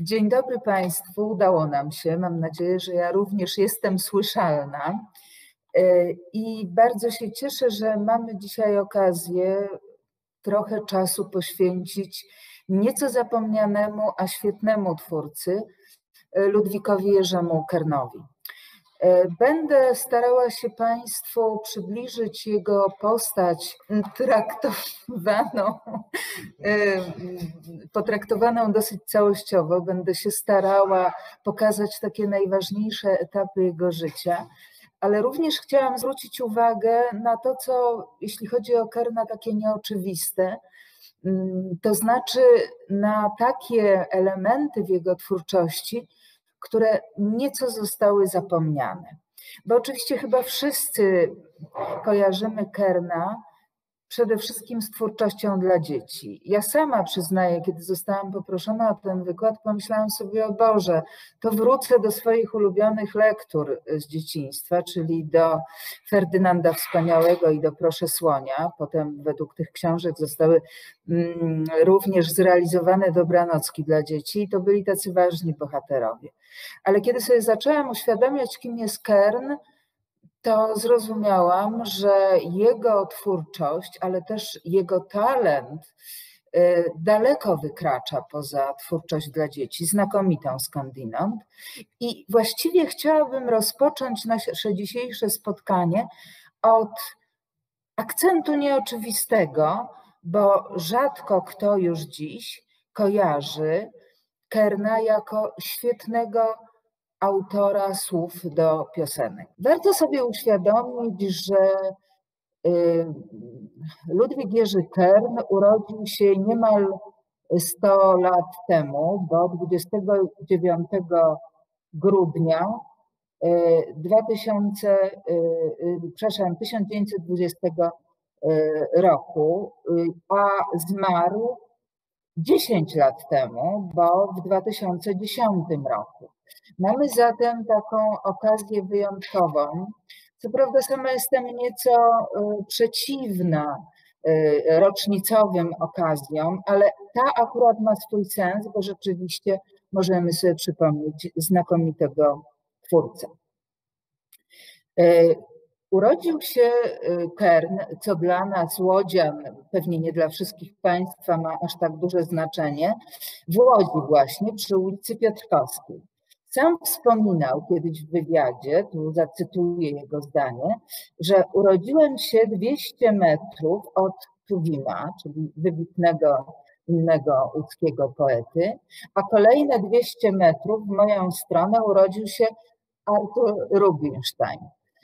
Dzień dobry Państwu. Udało nam się. Mam nadzieję, że ja również jestem słyszalna. E, I bardzo się cieszę, że mamy dzisiaj okazję trochę czasu poświęcić nieco zapomnianemu, a świetnemu twórcy e, Ludwikowi Jerzemu Kernowi. Będę starała się Państwu przybliżyć jego postać traktowaną, potraktowaną dosyć całościowo. Będę się starała pokazać takie najważniejsze etapy jego życia, ale również chciałam zwrócić uwagę na to, co jeśli chodzi o Kerna, takie nieoczywiste, mm, to znaczy na takie elementy w jego twórczości, które nieco zostały zapomniane. Bo oczywiście chyba wszyscy kojarzymy Kerna przede wszystkim z twórczością dla dzieci. Ja sama przyznaję, kiedy zostałam poproszona o ten wykład, pomyślałam sobie, o Boże, to wrócę do swoich ulubionych lektur z dzieciństwa, czyli do Ferdynanda Wspaniałego i do Proszę Słonia. Potem według tych książek zostały mm, również zrealizowane dobranocki dla dzieci i to byli tacy ważni bohaterowie. Ale kiedy sobie zaczęłam uświadamiać, kim jest Kern, to zrozumiałam, że jego twórczość, ale też jego talent y, daleko wykracza poza twórczość dla dzieci, znakomitą skądinąd. I właściwie chciałabym rozpocząć nasze dzisiejsze spotkanie od akcentu nieoczywistego, bo rzadko kto już dziś kojarzy Kerna jako świetnego autora słów do piosenek. Warto sobie uświadomić, że y, Ludwik Jerzy Kern urodził się niemal 100 lat temu, bo 29 grudnia 2000, y, przepraszam, 1920 roku, a zmarł 10 lat temu, bo w 2010 roku. Mamy zatem taką okazję wyjątkową. Co prawda, sama jestem nieco y, przeciwna y, rocznicowym okazjom, ale ta akurat ma swój sens, bo rzeczywiście możemy sobie przypomnieć znakomitego twórcę. Y, urodził się Kern, co dla nas, Łodzian, pewnie nie dla wszystkich Państwa ma aż tak duże znaczenie, w Łodzi właśnie, przy ulicy Piotrkowskiej. Sam wspominał kiedyś w wywiadzie, tu zacytuję jego zdanie, że urodziłem się 200 metrów od Tuwima, czyli wybitnego innego łódzkiego poety, a kolejne 200 metrów w moją stronę urodził się Artur Rubinstein.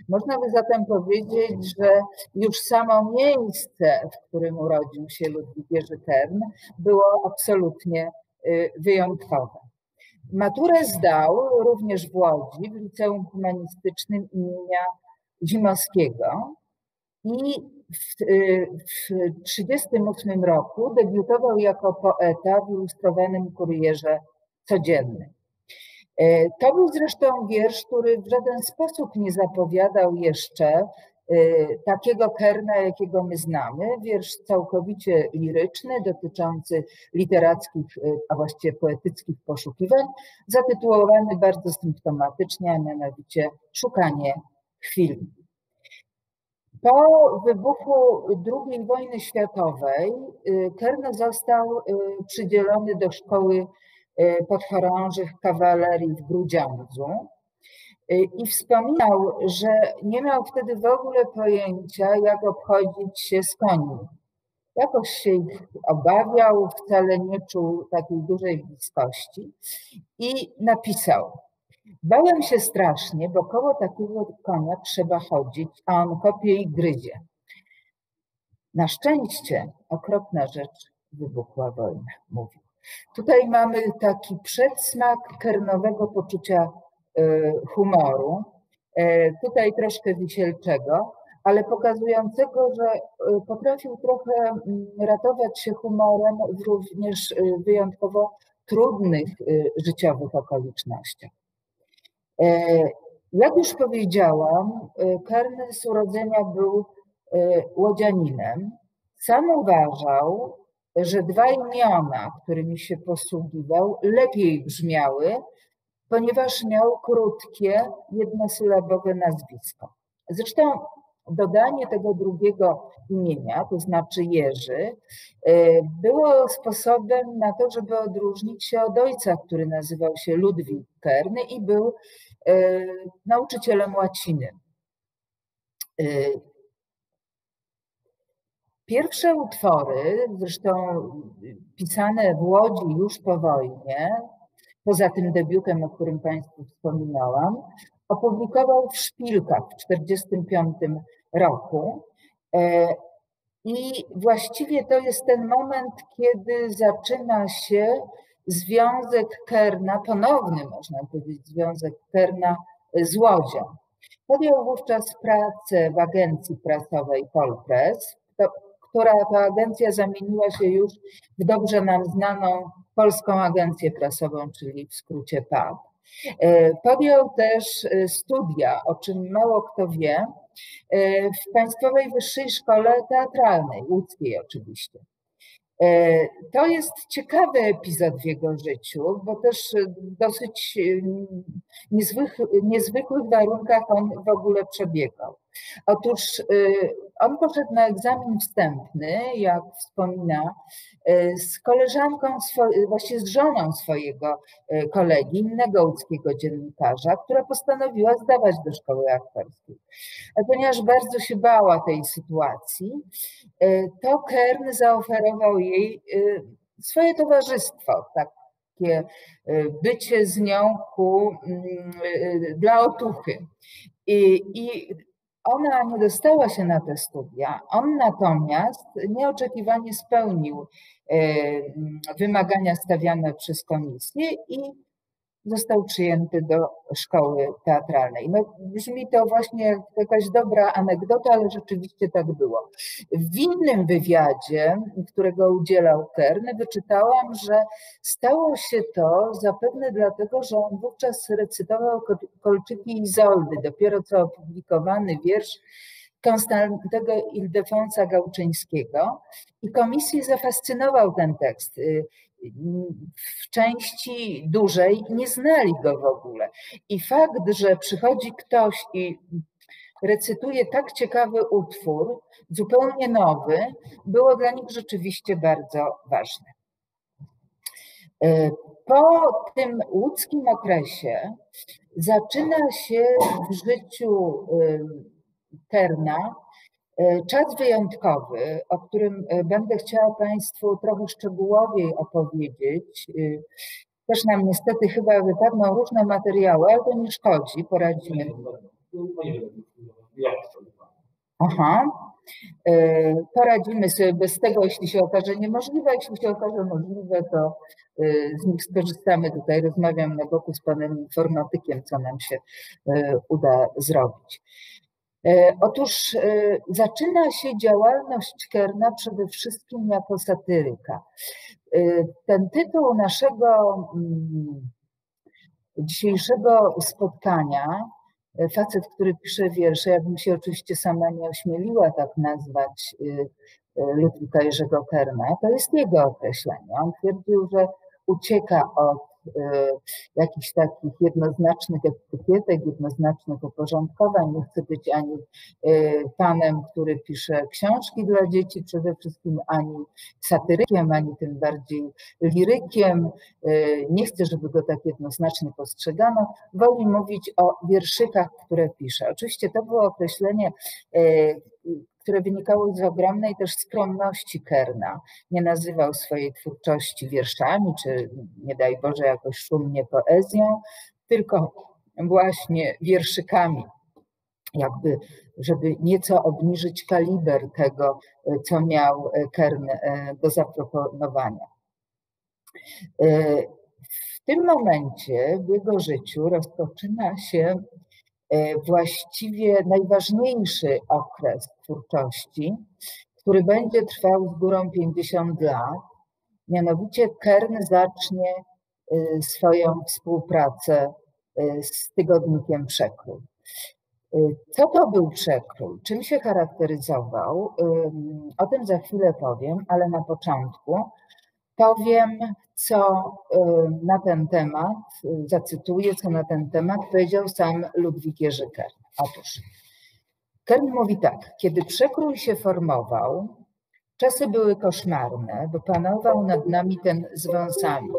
Można by zatem powiedzieć, że już samo miejsce, w którym urodził się Ludwik Jerzy Kern, było absolutnie y, wyjątkowe. Maturę zdał również w Łodzi, w Liceum Humanistycznym imienia Zimowskiego i w 1938 roku debiutował jako poeta w ilustrowanym kurierze codziennym. E, to był zresztą wiersz, który w żaden sposób nie zapowiadał jeszcze Y, takiego Kerna, jakiego my znamy, wiersz całkowicie liryczny, dotyczący literackich, y, a właściwie poetyckich poszukiwań, zatytułowany bardzo symptomatycznie, a mianowicie Szukanie chwili. Po wybuchu II wojny światowej y, Kern został przydzielony do szkoły podchorążych kawalerii w Grudziądzu Y, I wspominał, że nie miał wtedy w ogóle pojęcia, jak obchodzić się z koniu. Jakoś się ich obawiał, wcale nie czuł takiej dużej bliskości i napisał: Bałem się strasznie, bo koło takiego konia trzeba chodzić, a on kopie i gryzie. Na szczęście okropna rzecz wybuchła wojna, mówił. Tutaj mamy taki przedsmak kernowego poczucia humoru, e, tutaj troszkę wisielczego, ale pokazującego, że e, potrafił trochę mm, ratować się humorem w również wyjątkowo trudnych życiowych okolicznościach. Jak już powiedziałam, Kern z urodzenia był łodzianinem. Sam uważał, że dwa imiona, którymi się posługiwał, lepiej brzmiały, ponieważ miał krótkie, jednosylabowe nazwisko. Zresztą dodanie tego drugiego imienia, to znaczy Jerzy, e, było sposobem na to, żeby odróżnić się od ojca, który nazywał się Ludwik Kern i był e, nauczycielem łaciny. E, pierwsze utwory, zresztą pisane w Łodzi już po wojnie, poza tym debiutem, o którym Państwu wspominałam, opublikował w Szpilkach w 1945 roku. E, I właściwie to jest ten moment, kiedy zaczyna się związek Kerna, ponowny można powiedzieć, związek Kerna z Łodzią. Podjął wówczas pracę w agencji prasowej Polpress, która to agencja zamieniła się już w dobrze nam znaną Polską Agencję Prasową, czyli w skrócie PAP. E, podjął też e, studia, o czym mało kto wie, e, w Państwowej Wyższej Szkole Teatralnej, łódzkiej oczywiście. To jest ciekawy epizod w jego życiu, bo też w dosyć niezwykłych, niezwykłych warunkach on w ogóle przebiegał. Otóż on poszedł na egzamin wstępny, jak wspomina, e, z koleżanką, właśnie z żoną swojego kolegi, innego łódzkiego dziennikarza, która postanowiła zdawać do szkoły aktorskiej. A ponieważ bardzo się bała tej sytuacji, to Kern zaoferował jej swoje towarzystwo, takie bycie z nią ku, mm, dla otuchy. I, i ona nie dostała się na te studia, on natomiast nieoczekiwanie spełnił e, wymagania stawiane przez komisję i został przyjęty do szkoły teatralnej. No, brzmi to właśnie jak jakaś dobra anegdota, ale rzeczywiście tak było. W innym wywiadzie, którego udzielał Kern, wyczytałam, że stało się to zapewne dlatego, że on wówczas recytował Kolczyki Izoldy, dopiero co opublikowany wiersz Konstantego Ildefonsa Gałczyńskiego i komisję zafascynował ten tekst w części dużej nie znali go w ogóle. I fakt, że przychodzi ktoś i recytuje tak ciekawy utwór, zupełnie nowy, było dla nich rzeczywiście bardzo ważne. E, po tym łódzkim okresie zaczyna się w życiu Terna E, czas wyjątkowy, o którym e, będę chciała Państwu trochę szczegółowiej opowiedzieć, e, też nam niestety chyba wypadną różne materiały, ale to nie szkodzi, poradzimy. Aha. Poradzimy sobie bez tego, jeśli się okaże niemożliwe. Jeśli się okaże możliwe, to z nich skorzystamy. Tutaj rozmawiam na boku z panem informatykiem, co nam się uda zrobić. E, otóż e, zaczyna się działalność Kerna przede wszystkim jako satyryka. E, ten tytuł naszego mm, dzisiejszego spotkania, facet, który pisze wiersze, jakbym się oczywiście sama nie ośmieliła tak nazwać Ludwika Jerzego Kerna, to jest jego określenie. On twierdził, że ucieka od jakichś takich jednoznacznych etykietek, jednoznacznych uporządkowań. Nie chcę być ani e, panem, który pisze książki dla dzieci, przede wszystkim ani satyrykiem, ani tym bardziej lirykiem. E, nie chcę, żeby go tak jednoznacznie postrzegano. Woli mówić o wierszykach, które pisze. Oczywiście to było określenie które wynikało z ogromnej też skromności Kerna. Nie nazywał swojej twórczości wierszami, czy nie daj Boże jakoś szumnie poezją, tylko właśnie wierszykami, jakby, żeby nieco obniżyć kaliber tego, co miał Kern e, do zaproponowania. E, w tym momencie w jego życiu rozpoczyna się E, właściwie najważniejszy okres twórczości, który będzie trwał z górą 50 lat. Mianowicie Kern zacznie e, swoją współpracę e, z tygodnikiem Przekrój. Co to był przekrój? Czym się charakteryzował? O tym za chwilę powiem, ale na początku powiem, co na ten temat, zacytuję, co na ten temat powiedział sam Ludwik Jerzy Kern. Otóż Kern mówi tak, kiedy przekrój się formował, czasy były koszmarne, bo panował nad nami ten z wąsami.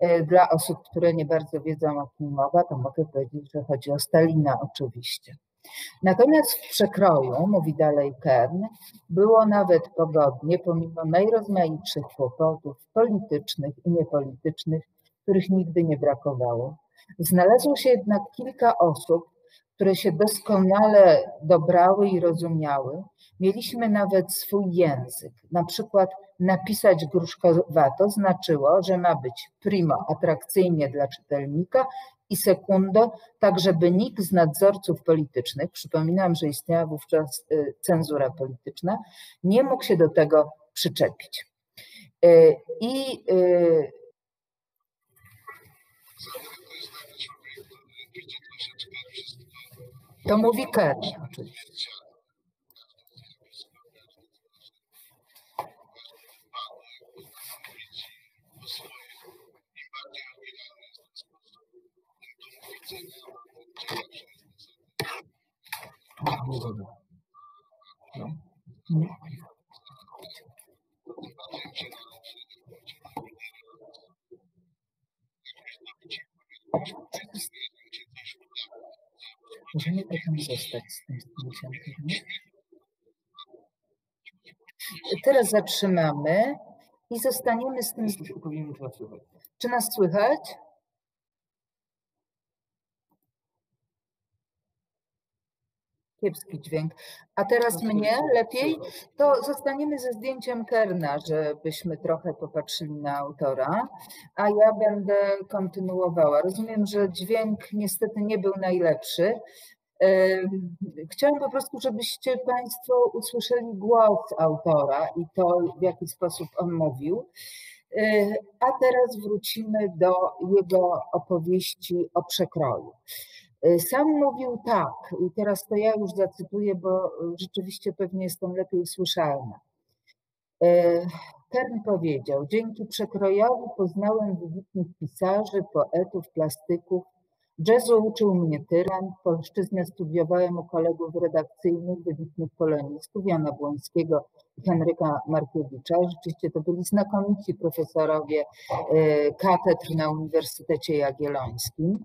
E, dla osób, które nie bardzo wiedzą o kim mowa, to mogę powiedzieć, że chodzi o Stalina oczywiście. Natomiast w przekroju, mówi dalej Kern, było nawet pogodnie, pomimo najrozmaitszych kłopotów politycznych i niepolitycznych, których nigdy nie brakowało. Znalazło się jednak kilka osób, które się doskonale dobrały i rozumiały. Mieliśmy nawet swój język. Na przykład napisać gruszkowato znaczyło, że ma być primo atrakcyjnie dla czytelnika i sekundo, tak żeby nikt z nadzorców politycznych, przypominam, że istniała wówczas y, cenzura polityczna, nie mógł się do tego przyczepić. Y, I y, to mówi Kern oczywiście. Możemy potem zostać z tym. Teraz zatrzymamy i zostaniemy z tym. Czy nas słychać? Kiepski dźwięk. A teraz mnie lepiej? To zostaniemy ze zdjęciem Kerna, żebyśmy trochę popatrzyli na autora, a ja będę kontynuowała. Rozumiem, że dźwięk niestety nie był najlepszy. Chciałam po prostu, żebyście Państwo usłyszeli głos autora i to, w jaki sposób on mówił. A teraz wrócimy do jego opowieści o przekroju. Y, sam mówił tak, i teraz to ja już zacytuję, bo rzeczywiście pewnie jestem lepiej słyszalna. Y, Kern powiedział, dzięki przekrojowi poznałem wybitnych pisarzy, poetów, plastyków. Jazzu uczył mnie tyran, polszczyznę studiowałem u kolegów redakcyjnych, wybitnych polonistów, Jana Błońskiego i Henryka Markiewicza. Rzeczywiście to byli znakomici profesorowie y, katedr na Uniwersytecie Jagiellońskim.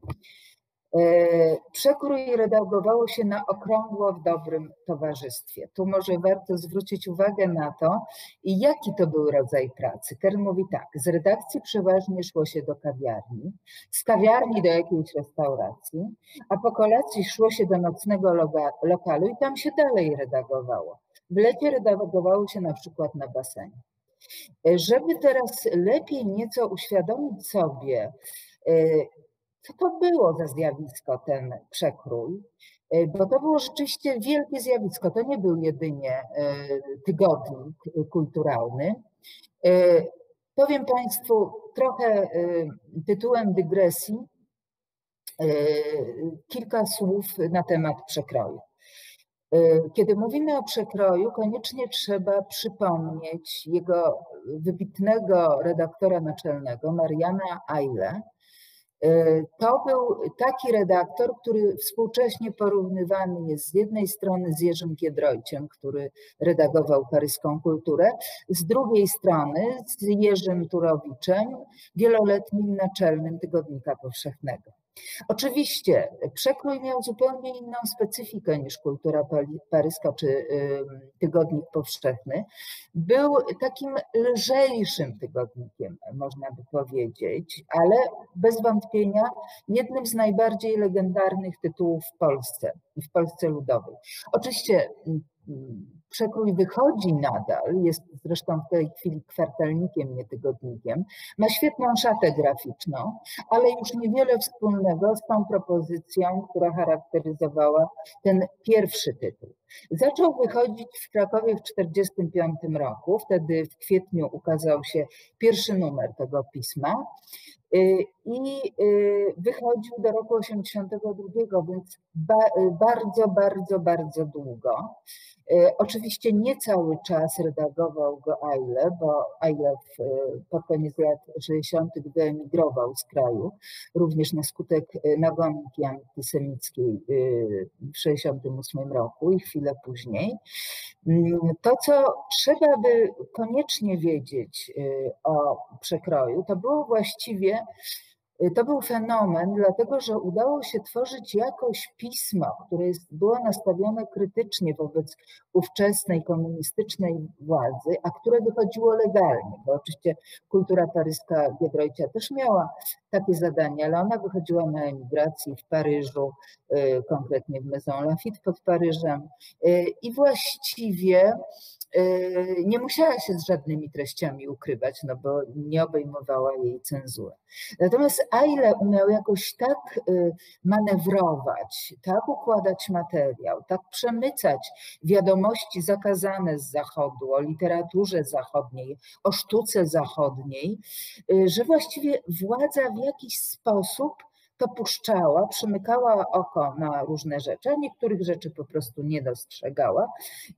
E, przekrój redagowało się na okrągło w dobrym towarzystwie. Tu może warto zwrócić uwagę na to, jaki to był rodzaj pracy. Kern mówi tak, z redakcji przeważnie szło się do kawiarni, z kawiarni do jakiejś restauracji, a po kolacji szło się do nocnego lokalu i tam się dalej redagowało. W lecie redagowało się na przykład na basenie. E, żeby teraz lepiej nieco uświadomić sobie, e, co to było za zjawisko ten przekrój, e, bo to było rzeczywiście wielkie zjawisko. To nie był jedynie e, tygodnik kulturalny. E, powiem Państwu trochę tytułem dygresji kilka słów na temat przekroju. Kiedy mówimy o przekroju, koniecznie trzeba przypomnieć jego wybitnego redaktora naczelnego, Mariana Eile, to był taki redaktor, który współcześnie porównywany jest z jednej strony z Jerzym Giedroyciem, który redagował paryską kulturę, z drugiej strony z Jerzym Turowiczem, wieloletnim naczelnym Tygodnika Powszechnego. Oczywiście przekrój miał zupełnie inną specyfikę niż kultura paryska czy tygodnik powszechny. Był takim lżejszym tygodnikiem, można by powiedzieć, ale bez wątpienia jednym z najbardziej legendarnych tytułów w Polsce, w Polsce ludowej. Oczywiście Przekrój wychodzi nadal, jest zresztą w tej chwili kwartalnikiem, nie tygodnikiem. Ma świetną szatę graficzną, ale już niewiele wspólnego z tą propozycją, która charakteryzowała ten pierwszy tytuł. Zaczął wychodzić w Krakowie w 1945 roku. Wtedy w kwietniu ukazał się pierwszy numer tego pisma y, i y, wychodził do roku 1982, więc bardzo, bardzo, bardzo długo. E, oczywiście nie cały czas redagował go Eile, bo Eile pod koniec lat 60. wyemigrował z kraju, również na skutek e, nagonki antysemickiej e, w 68 roku i chwilę później. Mm, to, co trzeba by koniecznie wiedzieć o przekroju, to było właściwie Y, to był fenomen, dlatego że udało się tworzyć jakoś pismo, które jest, było nastawione krytycznie wobec ówczesnej komunistycznej władzy, a które wychodziło legalnie, bo oczywiście kultura paryska Giedroycia też miała takie zadanie, ale ona wychodziła na emigracji w Paryżu, y, konkretnie w Maison Lafitte pod Paryżem. Y, i właściwie nie musiała się z żadnymi treściami ukrywać, no bo nie obejmowała jej cenzury. Natomiast Aile umiał jakoś tak yy, manewrować, tak układać materiał, tak przemycać wiadomości zakazane z Zachodu, o literaturze zachodniej, o sztuce zachodniej, yy, że właściwie władza w jakiś sposób to puszczała, przymykała oko na różne rzeczy, a niektórych rzeczy po prostu nie dostrzegała.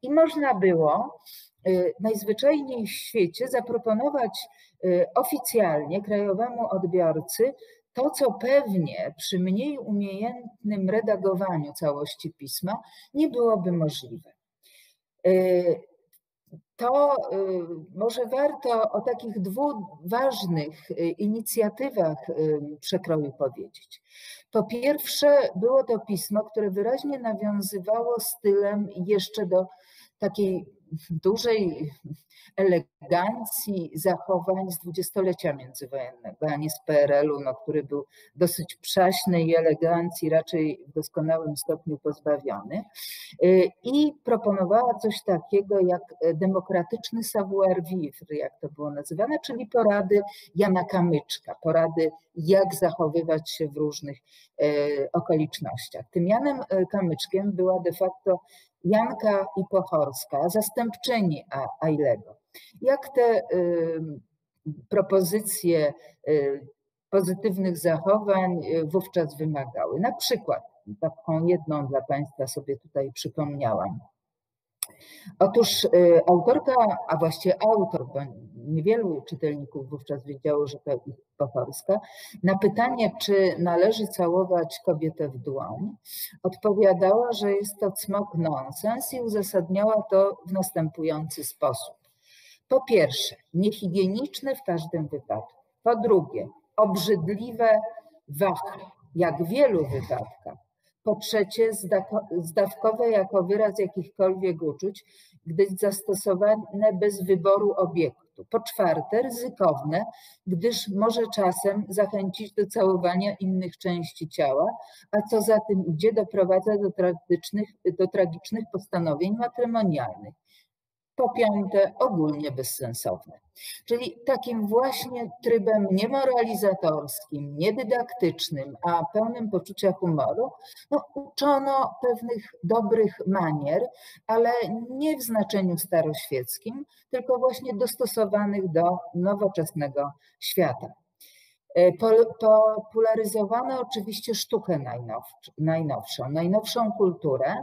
I można było y, najzwyczajniej w świecie zaproponować y, oficjalnie krajowemu odbiorcy to, co pewnie przy mniej umiejętnym redagowaniu całości pisma nie byłoby możliwe. To y, może warto o takich dwóch ważnych y, inicjatywach przekroju powiedzieć. Po pierwsze, było to pismo, które wyraźnie nawiązywało stylem jeszcze do takiej dużej elegancji zachowań z dwudziestolecia międzywojennego, a nie z PRL-u, no, który był dosyć przaśnej elegancji, raczej w doskonałym stopniu pozbawiony. Y, I proponowała coś takiego jak demokratyczny savoir-vivre, jak to było nazywane, czyli porady Jana Kamyczka, porady jak zachowywać się w różnych y, okolicznościach. Tym Janem y, Kamyczkiem była de facto Janka i Pochorska, zastępczyni Ailego. Jak te propozycje y, pozytywnych zachowań y, wówczas wymagały? Na przykład, taką jedną dla Państwa sobie tutaj przypomniałam. Otóż y, autorka, a właściwie autor, niewielu czytelników wówczas wiedziało, że to ich Pochorska, na pytanie, czy należy całować kobietę w dłoń, odpowiadała, że jest to cmok nonsens i uzasadniała to w następujący sposób. Po pierwsze, niehigieniczne w każdym wypadku. Po drugie, obrzydliwe wachy, jak w wielu wypadkach. Po trzecie, zdawkowe jako wyraz jakichkolwiek uczuć, gdyż zastosowane bez wyboru obiektu. Po czwarte, ryzykowne, gdyż może czasem zachęcić do całowania innych części ciała, a co za tym idzie, doprowadza do, do tragicznych postanowień matrymonialnych. Po piąte, ogólnie bezsensowne. Czyli takim właśnie trybem niemoralizatorskim, niedydaktycznym, a pełnym poczucia humoru, no, uczono pewnych dobrych manier, ale nie w znaczeniu staroświeckim, tylko właśnie dostosowanych do nowoczesnego świata. E, popularyzowano oczywiście sztukę najnowszą, najnowszą kulturę,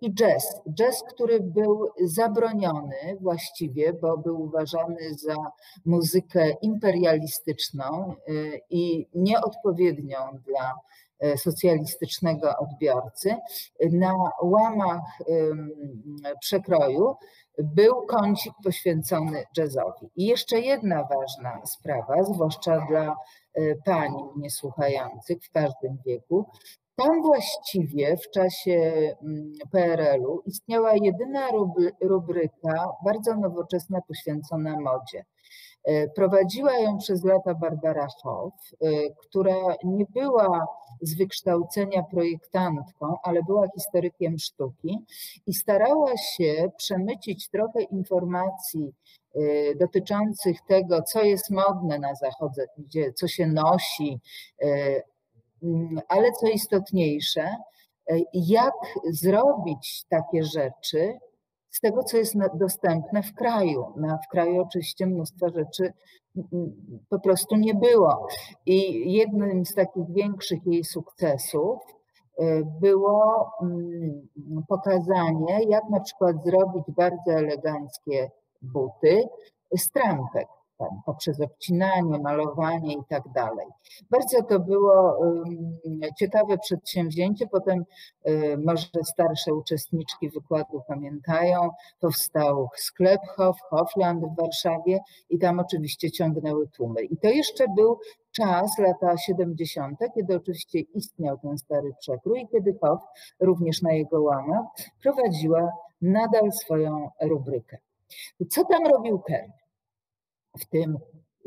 i jazz. Jazz, który był zabroniony właściwie, bo był uważany za muzykę imperialistyczną e, i nieodpowiednią dla e, socjalistycznego odbiorcy. Na łamach przekroju był kącik poświęcony jazzowi. I jeszcze jedna ważna sprawa, zwłaszcza dla pań niesłuchających w każdym wieku, tam właściwie w czasie mm, PRL-u istniała jedyna rubryka bardzo nowoczesna poświęcona modzie. E, prowadziła ją przez lata Barbara Hoff, e, która nie była z wykształcenia projektantką, ale była historykiem sztuki i starała się przemycić trochę informacji e, dotyczących tego, co jest modne na zachodzie, co się nosi, ale co istotniejsze, jak zrobić takie rzeczy z tego, co jest dostępne w kraju. No, w kraju oczywiście mnóstwo rzeczy po prostu nie było. I jednym z takich większych jej sukcesów y, było mm, pokazanie, jak na przykład zrobić bardzo eleganckie buty z trampek tam, poprzez obcinanie, malowanie i tak dalej. Bardzo to było ciekawe przedsięwzięcie. Potem y, może starsze uczestniczki wykładu pamiętają, powstał sklep Hof, Hofland w Warszawie i tam oczywiście ciągnęły tłumy. I to jeszcze był czas, lata 70., kiedy oczywiście istniał ten stary przekrój kiedy Hof, również na jego łamach, prowadziła nadal swoją rubrykę. Co tam robił Kern? W tym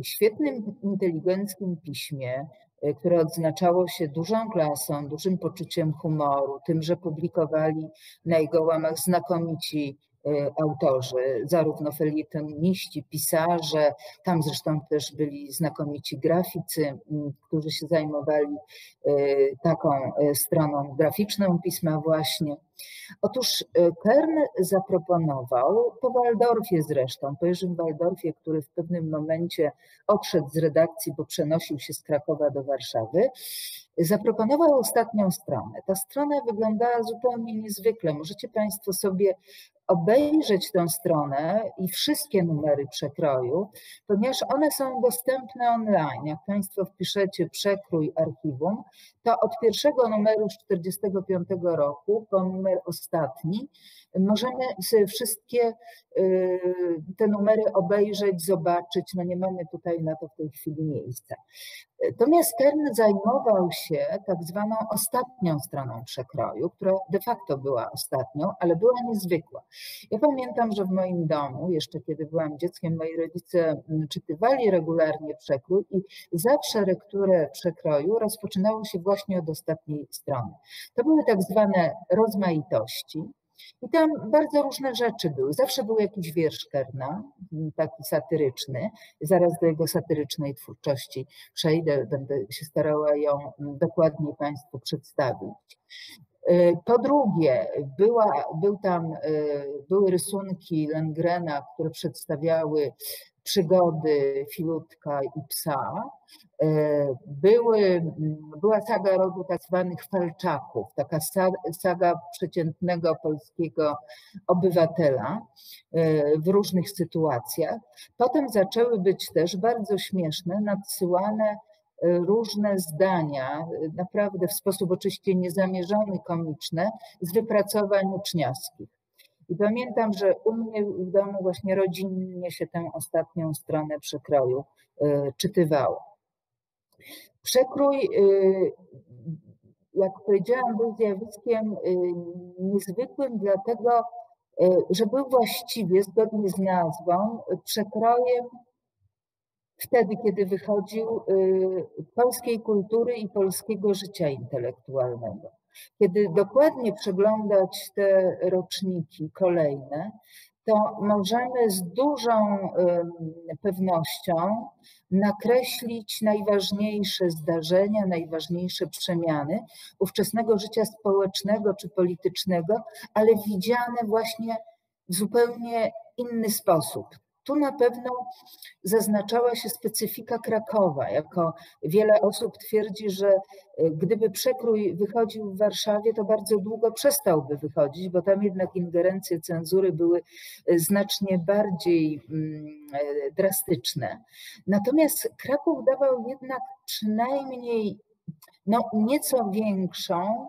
świetnym, inteligenckim piśmie, e, które odznaczało się dużą klasą, dużym poczuciem humoru, tym, że publikowali na jego łamach znakomici autorzy, zarówno felietoniści, pisarze, tam zresztą też byli znakomici graficy, którzy się zajmowali e, taką stroną graficzną pisma właśnie. Otóż Kern zaproponował, po Waldorfie zresztą, po Jerzym Waldorfie, który w pewnym momencie odszedł z redakcji, bo przenosił się z Krakowa do Warszawy, zaproponował ostatnią stronę. Ta strona wyglądała zupełnie niezwykle. Możecie Państwo sobie obejrzeć tę stronę i wszystkie numery przekroju, ponieważ one są dostępne online. Jak Państwo wpiszecie przekrój archiwum, to od pierwszego numeru z 1945 roku po numer ostatni możemy wszystkie y, te numery obejrzeć, zobaczyć. No nie mamy tutaj na to w tej chwili miejsca. Natomiast Kern zajmował się tak zwaną ostatnią stroną przekroju, która de facto była ostatnią, ale była niezwykła. Ja pamiętam, że w moim domu, jeszcze kiedy byłam dzieckiem, moi rodzice mm, czytywali regularnie przekrój i zawsze lekturę przekroju rozpoczynało się właśnie od ostatniej strony. To były tak zwane rozmaitości, i tam bardzo różne rzeczy były. Zawsze był jakiś wiersz Kerna, taki satyryczny. Zaraz do jego satyrycznej twórczości przejdę, będę się starała ją dokładniej Państwu przedstawić. E, po drugie, była, był tam, e, były rysunki Lengrena, które przedstawiały przygody Filutka i psa. E, były, była saga rodu tak zwanych falczaków, taka saga przeciętnego polskiego obywatela w różnych sytuacjach. Potem zaczęły być też bardzo śmieszne, nadsyłane różne zdania, naprawdę w sposób oczywiście niezamierzony, komiczne, z wypracowań uczniowskich. I pamiętam, że u mnie w domu właśnie rodzinnie się tę ostatnią stronę przekroju e, czytywało. Przekrój, e, jak powiedziałam, był zjawiskiem e, niezwykłym, dlatego, że był właściwie, zgodnie z nazwą, przekrojem wtedy, kiedy wychodził polskiej kultury i polskiego życia intelektualnego. Kiedy dokładnie przeglądać te roczniki kolejne, to możemy z dużą pewnością nakreślić najważniejsze zdarzenia, najważniejsze przemiany ówczesnego życia społecznego czy politycznego, ale widziane właśnie w zupełnie inny sposób. Tu na pewno zaznaczała się specyfika Krakowa. Jako wiele osób twierdzi, że e, gdyby przekrój wychodził w Warszawie, to bardzo długo przestałby wychodzić, bo tam jednak ingerencje cenzury były e, znacznie bardziej mm, e, drastyczne. Natomiast Kraków dawał jednak przynajmniej no, nieco większą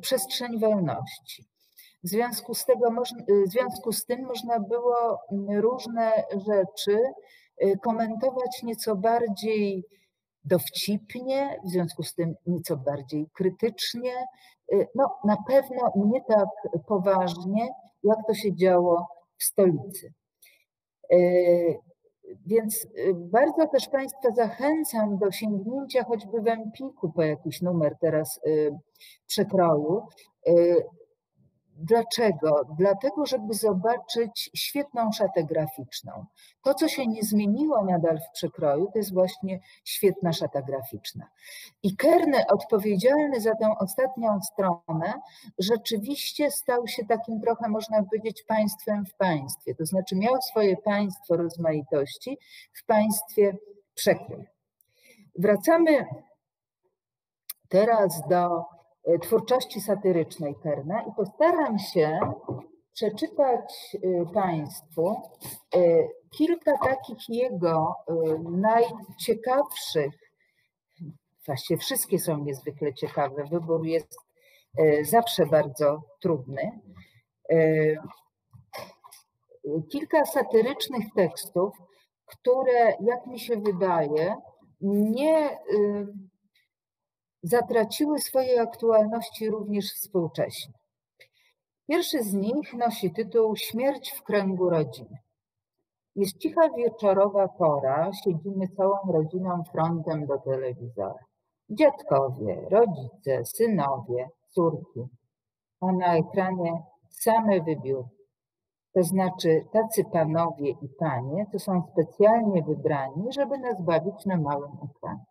przestrzeń wolności. W związku z, tego, y, w związku z tym można było mm, różne rzeczy y, komentować nieco bardziej dowcipnie, w związku z tym nieco bardziej krytycznie, y, no na pewno nie tak poważnie, jak to się działo w stolicy. Więc bardzo też Państwa zachęcam do sięgnięcia choćby w Empiku po jakiś numer teraz przekroju. Dlaczego? Dlatego, żeby zobaczyć świetną szatę graficzną. To, co się nie zmieniło nadal w przekroju, to jest właśnie świetna szata graficzna. I Kerne, odpowiedzialny za tę ostatnią stronę, rzeczywiście stał się takim trochę, można powiedzieć, państwem w państwie. To znaczy miał swoje państwo rozmaitości w państwie przekrój. Wracamy teraz do twórczości satyrycznej Kerna i postaram się przeczytać e, Państwu e, kilka takich jego najciekawszych, właściwie wszystkie są niezwykle ciekawe, wybór jest zawsze bardzo trudny. Kilka satyrycznych tekstów, które, jak mi się wydaje, nie zatraciły swojej aktualności również współcześnie. Pierwszy z nich nosi tytuł Śmierć w kręgu rodziny. Jest cicha wieczorowa pora, siedzimy całą rodziną frontem do telewizora. Dziadkowie, rodzice, synowie, córki, a na ekranie same wybiory. To znaczy tacy panowie i panie, to są specjalnie wybrani, żeby nas bawić na małym ekranie.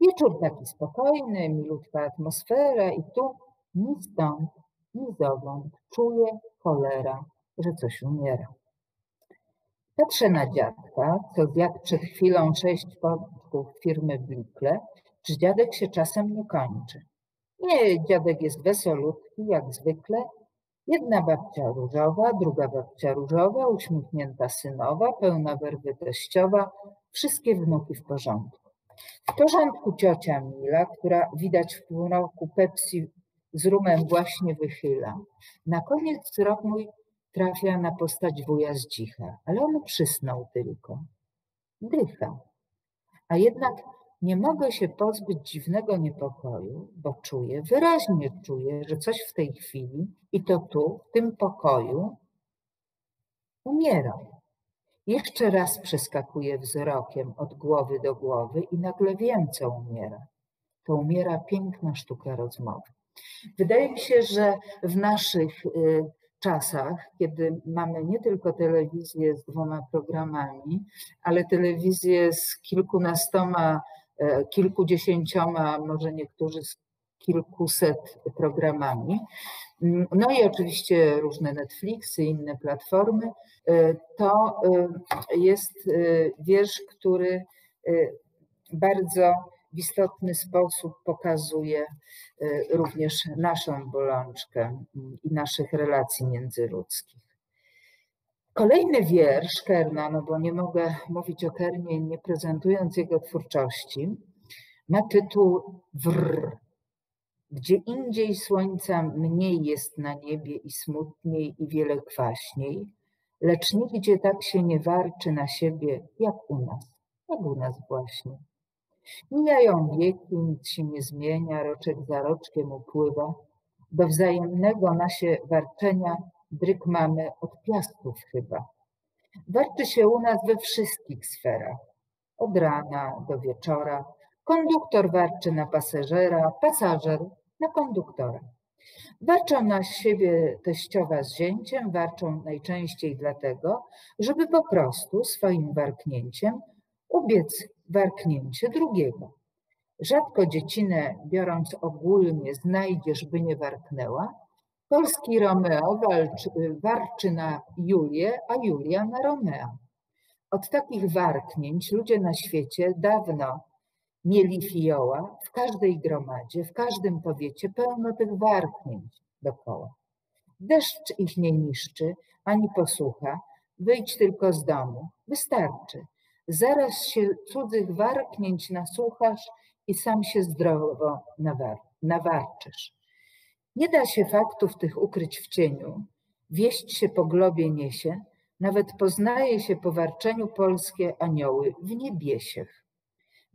Wieczór taki spokojny, milutka atmosfera i tu ni stąd, ni zowąd czuję cholera, że coś umiera. Patrzę na dziadka, co zjadł przed chwilą sześć pączków firmy Blikle, czy dziadek się czasem nie kończy. Nie, dziadek jest wesolutki, jak zwykle. Jedna babcia różowa, druga babcia różowa, uśmiechnięta synowa, pełna werwy teściowa, wszystkie wnuki w porządku. W porządku ciocia Mila, która widać w półroku Pepsi z rumem właśnie wychyla. Na koniec wzrok mój trafia na postać wuja Zdzicha, ale on przysnął tylko. Dycha. A jednak nie mogę się pozbyć dziwnego niepokoju, bo czuję, wyraźnie czuję, że coś w tej chwili i to tu, w tym pokoju, umiera. Jeszcze raz przeskakuje wzrokiem od głowy do głowy i nagle wiem, co umiera. To umiera piękna sztuka rozmowy. Wydaje mi się, że w naszych y, czasach, kiedy mamy nie tylko telewizję z dwoma programami, ale telewizję z kilkunastoma, e, kilkudziesięcioma, może niektórzy z kilkuset programami, no i oczywiście różne Netflixy, inne platformy, e, to e, jest e, wiersz, który bardzo w istotny sposób pokazuje również naszą bolączkę i naszych relacji międzyludzkich. Kolejny wiersz Kerna, no bo nie mogę mówić o Kernie nie prezentując jego twórczości, ma tytuł Wr. Gdzie indziej słońca mniej jest na niebie i smutniej i wiele kwaśniej, lecz nigdzie tak się nie warczy na siebie jak u nas, jak u nas właśnie. Mijają wieki, nic się nie zmienia, roczek za roczkiem upływa. Do wzajemnego nasie warczenia dryk mamy od piastów chyba. Warczy się u nas we wszystkich sferach, od rana do wieczora, Konduktor warczy na pasażera, pasażer na konduktora. Warczą na siebie teściowa z zięciem, warczą najczęściej dlatego, żeby po prostu swoim warknięciem ubiec warknięcie drugiego. Rzadko dziecinę, biorąc ogólnie, znajdziesz, by nie warknęła. Polski Romeo walczy, warczy na Julię, a Julia na Romea. Od takich warknięć ludzie na świecie dawno mieli fioła, w każdej gromadzie, w każdym powiecie pełno tych warknięć dokoła. Deszcz ich nie niszczy, ani posłucha, wyjdź tylko z domu, wystarczy. Zaraz się cudzych warknięć nasłuchasz i sam się zdrowo nawar nawarczysz. Nie da się faktów tych ukryć w cieniu, wieść się po globie niesie, nawet poznaje się po warczeniu polskie anioły w niebiesiech.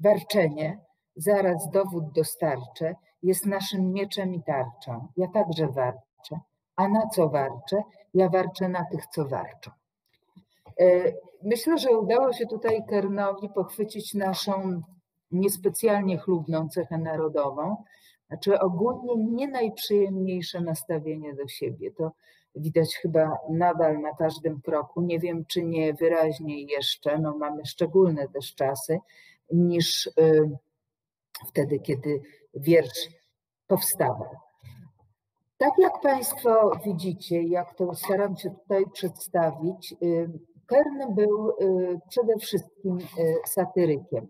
Warczenie, zaraz dowód dostarczę, jest naszym mieczem i tarczą. Ja także warczę. A na co warczę? Ja warczę na tych, co warczą. E, myślę, że udało się tutaj Kernowi pochwycić naszą niespecjalnie chlubną cechę narodową, Znaczy ogólnie nie najprzyjemniejsze nastawienie do siebie. To widać chyba nadal na każdym kroku. Nie wiem, czy nie wyraźniej jeszcze, no mamy szczególne też czasy, niż y, wtedy, kiedy wiersz powstawał. Tak jak Państwo widzicie, jak to staram się tutaj przedstawić, y, Kern był y, przede wszystkim satyrykiem.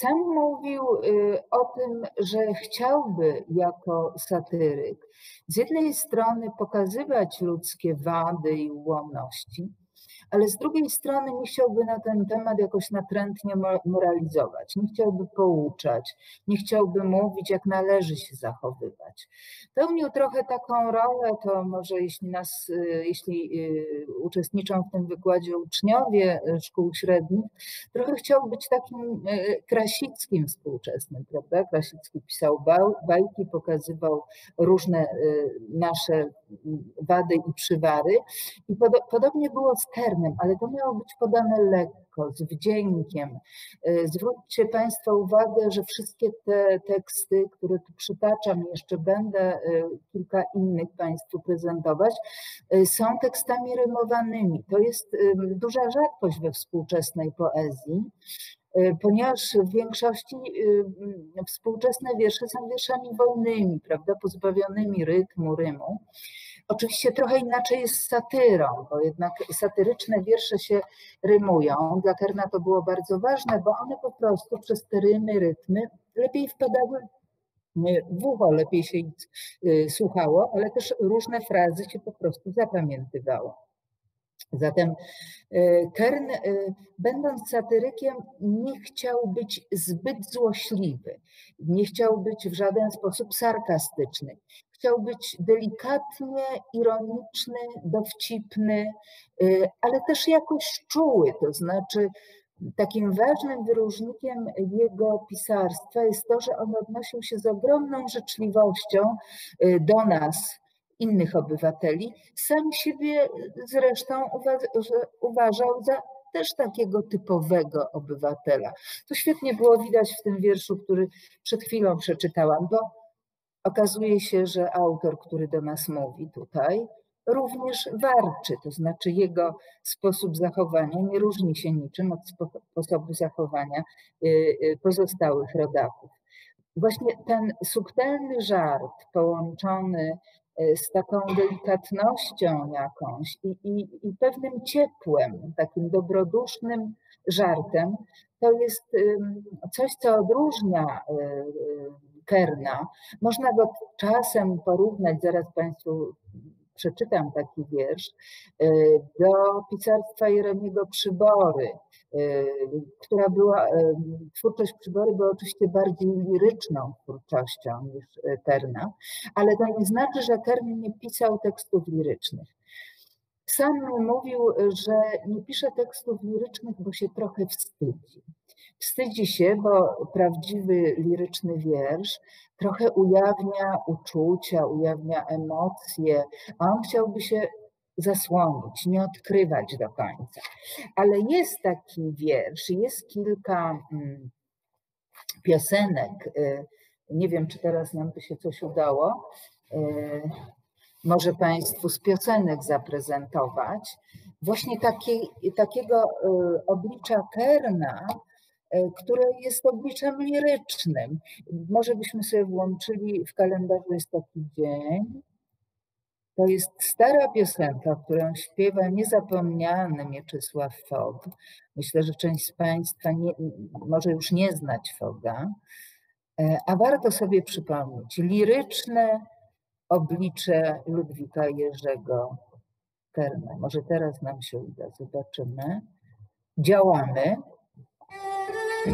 Sam mówił o tym, że chciałby jako satyryk z jednej strony pokazywać ludzkie wady i ułomności, ale z drugiej strony nie chciałby na ten temat jakoś natrętnie moralizować, nie chciałby pouczać, nie chciałby mówić, jak należy się zachowywać. Pełnił trochę taką rolę, to może jeśli nas, y, jeśli y, uczestniczą w tym wykładzie uczniowie y, szkół średnich, trochę chciał być takim Krasickim współczesnym, prawda? Krasicki pisał bajki, pokazywał różne nasze wady i przywary i podobnie było z Kern ale to miało być podane lekko, z wdziękiem. E, zwróćcie Państwo uwagę, że wszystkie te teksty, które tu przytaczam, jeszcze będę e, kilka innych Państwu prezentować, e, są tekstami rymowanymi. To jest duża rzadkość we współczesnej poezji ponieważ w większości współczesne wiersze są wierszami wolnymi, prawda, pozbawionymi rytmu, rymu. Oczywiście trochę inaczej jest z satyrą, bo jednak satyryczne wiersze się rymują. Dla Kerna to było bardzo ważne, bo one po prostu przez te rymy, rytmy lepiej wpadały w ucho, lepiej się y, słuchało, ale też różne frazy się po prostu zapamiętywało. Zatem y, Kern, y, będąc satyrykiem, nie chciał być zbyt złośliwy, nie chciał być w żaden sposób sarkastyczny chciał być delikatnie ironiczny, dowcipny, y, ale też jakoś czuły. To znaczy, takim ważnym wyróżnikiem jego pisarstwa jest to, że on odnosił się z ogromną życzliwością do nas, innych obywateli. Sam siebie zresztą uważał za też takiego typowego obywatela. To świetnie było widać w tym wierszu, który przed chwilą przeczytałam, bo okazuje się, że autor, który do nas mówi tutaj, również warczy, to znaczy jego sposób zachowania nie różni się niczym od sposobu zachowania y, y, pozostałych rodaków. Właśnie ten subtelny żart połączony z taką delikatnością jakąś i, i, i pewnym ciepłem, takim dobrodusznym żartem, to jest coś, co odróżnia Kerna. Można go czasem porównać, zaraz Państwu przeczytam taki wiersz, e, do pisarstwa Jeremiego Przybory, e, która była, e, twórczość Przybory była oczywiście bardziej liryczną twórczością niż Kerna, ale to nie znaczy, że Kern nie pisał tekstów lirycznych. Sam mówił, że nie pisze tekstów lirycznych, bo się trochę wstydzi. Wstydzi się, bo prawdziwy liryczny wiersz trochę ujawnia uczucia, ujawnia emocje, a on chciałby się zasłonić, nie odkrywać do końca. Ale jest taki wiersz, jest kilka mm, piosenek. Y, nie wiem, czy teraz nam by się coś udało. Y, może Państwu z piosenek zaprezentować. Właśnie taki, takiego y, oblicza Kerna, które jest obliczem lirycznym. Może byśmy sobie włączyli w kalendarzu jest taki dzień. To jest stara piosenka, którą śpiewa niezapomniany Mieczysław Fog. Myślę, że część z Państwa nie, może już nie znać Foga, e, a warto sobie przypomnieć liryczne oblicze Ludwika Jerzego Kerna. Może teraz nam się uda, zobaczymy. Działamy. Gdy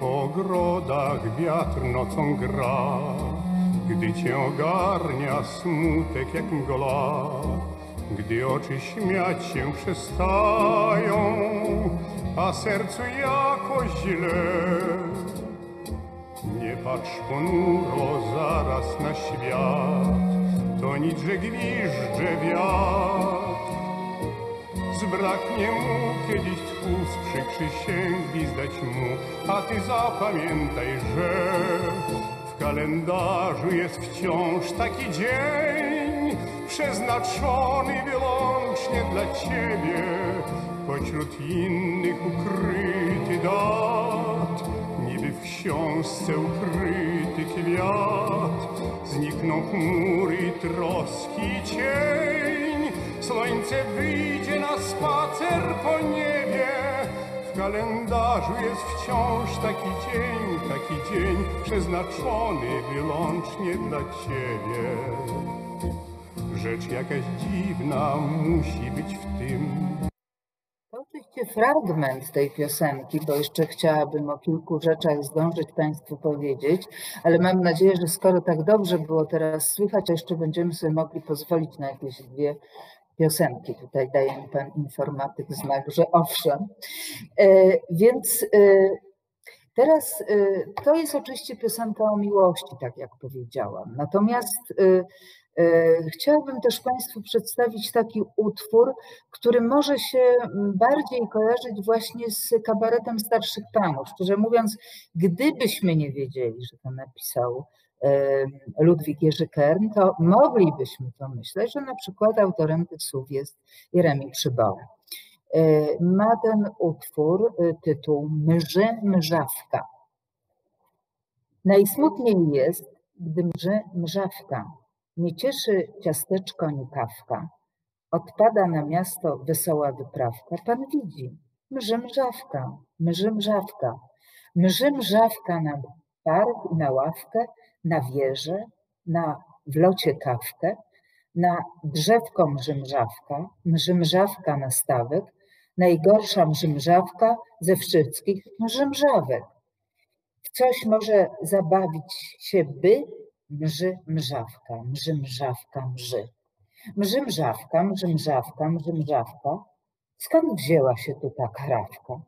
po ogrodach wiatr nocą gra, gdy cię ogarnia smutek jak mgła, gdy oczy śmiać się przestają, a sercu jakoś źle. Nie patrz ponuro zaraz na świat, to nic, że gwiżdże wiatr. Zbraknie mu kiedyś tchu z przykrzysięgli zdać mu, a ty zapamiętaj, że w kalendarzu jest wciąż taki dzień, przeznaczony wyłącznie dla ciebie, pośród innych ukryty niby w książce ukryty kwiat, znikną chmury troski cień, słońce wyjdzie na spacer po niebie, w kalendarzu jest wciąż taki dzień, taki dzień przeznaczony wyłącznie dla ciebie. Rzecz jakaś dziwna musi być w tym. Fragment tej piosenki, bo jeszcze chciałabym o kilku rzeczach zdążyć Państwu powiedzieć, ale mam nadzieję, że skoro tak dobrze było teraz słychać, to jeszcze będziemy sobie mogli pozwolić na jakieś dwie piosenki. Tutaj daje mi Pan informatyk znak, że owszem. E, więc e, teraz e, to jest oczywiście piosenka o miłości, tak jak powiedziałam. Natomiast Chciałabym też Państwu przedstawić taki utwór, który może się bardziej kojarzyć właśnie z kabaretem starszych panów. Szczerze mówiąc, gdybyśmy nie wiedzieli, że to napisał Ludwik Jerzy Kern, to moglibyśmy pomyśleć, że na przykład autorem tych słów jest Jeremi Przybory. Ma ten utwór tytuł Mrzy Mrzawka. Najsmutniej jest, gdy mrzy mrzawka nie cieszy ciasteczko ani kawka. Odpada na miasto wesoła wyprawka. Pan widzi, mrzy mrzawka, mrzy mrzawka. Mrzy mrzawka na park i na ławkę, na wieżę, na wlocie kawkę, na drzewko mrzy mrzawka, mrzy mrzawka na stawek, najgorsza mrzy mrzawka ze wszystkich mrzy mrzawek. W coś może zabawić się by, mrzy mrzawka, mrzy mrzawka, mrzy. Mrzy mrzawka, mrzy mrzawka, mrzy mrzawka. Skąd wzięła się tu ta karawka?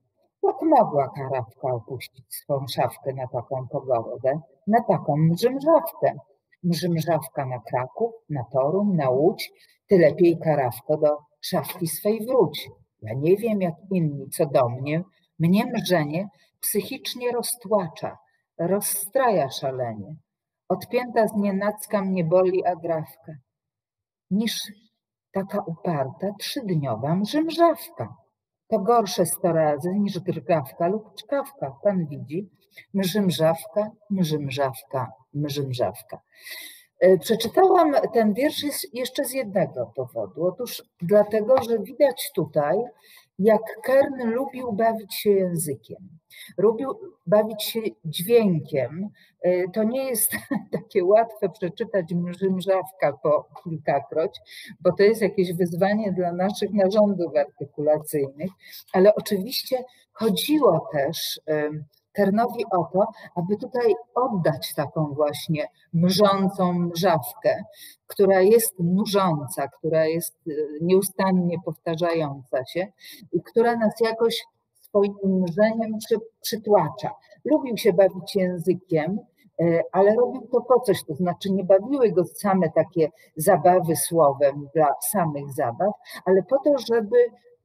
Jak mogła karawka opuścić swą szafkę na taką pogodę, na taką mrzymrzawkę? Mrzymrzawka na Kraków, na Toruń, na Łódź, ty lepiej karawko do szafki swej wróć. Ja nie wiem jak inni, co do mnie, mnie mrzenie psychicznie roztłacza, rozstraja szalenie. Odpięta z nienacka mnie boli agrafka, niż taka uparta trzydniowa mrzymrzawka. To gorsze sto razy niż drgawka lub czkawka. Pan widzi, mrzymrzawka, mrzymrzawka, mrzymrzawka. E, przeczytałam ten wiersz jeszcze z jednego powodu. Otóż dlatego, że widać tutaj, jak Kern lubił bawić się językiem. Lubił bawić się dźwiękiem. E, to nie jest takie łatwe przeczytać mrzymrzawka po kilkakroć, bo to jest jakieś wyzwanie dla naszych narządów artykulacyjnych, ale oczywiście chodziło też Kernowi o to, aby tutaj oddać taką właśnie mrzącą mrzawkę, która jest mrząca, która jest e, nieustannie powtarzająca się i która nas jakoś swoim mrzeniem przy, przytłacza. Lubił się bawić językiem, e, ale robił to po coś, to znaczy nie bawiły go same takie zabawy słowem dla samych zabaw, ale po to, żeby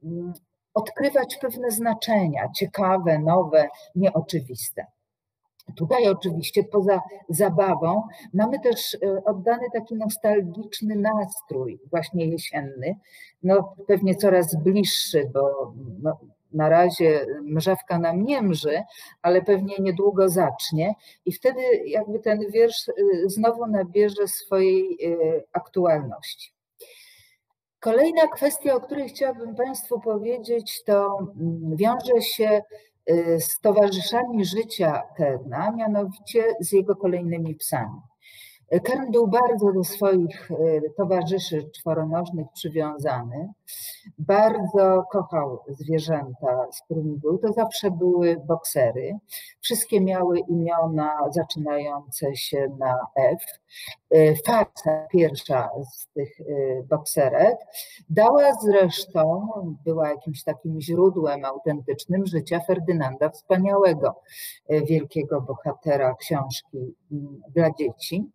mm, odkrywać pewne znaczenia, ciekawe, nowe, nieoczywiste. Tutaj oczywiście poza zabawą mamy też e, oddany taki nostalgiczny nastrój, właśnie jesienny, no pewnie coraz bliższy, bo no, na razie mrzawka nam nie mrzy, ale pewnie niedługo zacznie i wtedy jakby ten wiersz e, znowu nabierze swojej e, aktualności. Kolejna kwestia, o której chciałabym Państwu powiedzieć, to mm, wiąże się y, z towarzyszami życia Kerna, mianowicie z jego kolejnymi psami. Kern był bardzo do swoich e, towarzyszy czworonożnych przywiązany. Bardzo kochał zwierzęta, z którymi był. To zawsze były boksery. Wszystkie miały imiona zaczynające się na F. E, Farsa, pierwsza z tych e, bokserek, dała zresztą, była jakimś takim źródłem autentycznym życia Ferdynanda Wspaniałego, wielkiego bohatera książki mm, dla dzieci.